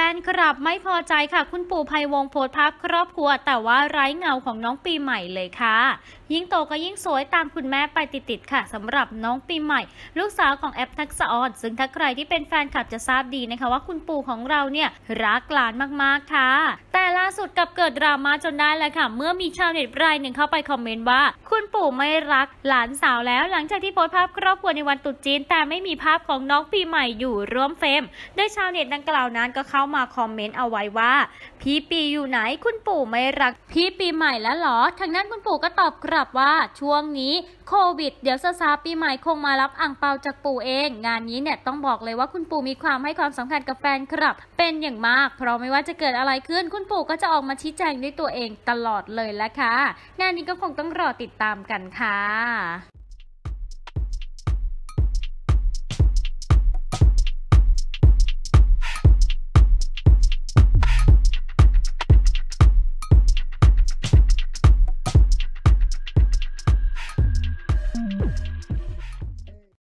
ฟนคลับไม่พอใจค่ะ คุณปู่ภัยวงโพสภาพครอบครัว แต่ว่าไร้เงาของน้องปีใหม่เลยค่ะ ยิ่งโตก็ยิ่งสวยตามคุณแม่ไปติดๆค่ะสำหรับน้องปีใหม่ ลูกสาวของแอปทักษะออนซึ่งถ้าใครที่เป็นแฟนคลับจะทราบดีนะคะว่าคุณปู่ของเราเนี่ยรักหลานมากๆค่ะแต่ ล่าสุดกับเกิดดราม่าจนได้แล้วค่ะ เมื่อมีชาวเน็ตรายหนึ่งเข้าไปคอมเมนต์ว่า คุณปู่ไม่รักหลานสาวแล้ว หลังจากที่โพสต์ภาพครอบครัวในวันตรุษจีน แต่ไม่มีภาพของน้องปีใหม่อยู่ร่วมเฟรมโดยชาวเน็ตดังกล่าวนั้นก็เข้ามาคอมเมนต์เอาไว้ว่า พี่ปีอยู่ไหนคุณปู่ไม่รัก พี่ปีใหม่แล้วเหรอทางนั้นคุณปู่ก็ตอบกลับว่าช่วงนี้โควิด เดี๋ยวซาซาปีใหม่คงมารับอ่างเปาจากปู่เอง งานนี้เนี่ยต้องบอกเลยว่าคุณปู่มีความให้ความสำคัญกับแฟนคลับ เป็นอย่างมาก เพราะไม่ว่าจะเกิดอะไรขึ้นคุณปู่ก็จะออกมาชี้แจงด้วยตัวเองตลอดเลยละค่ะ งานนี้ก็คงต้องรอติดตามกันค่ะ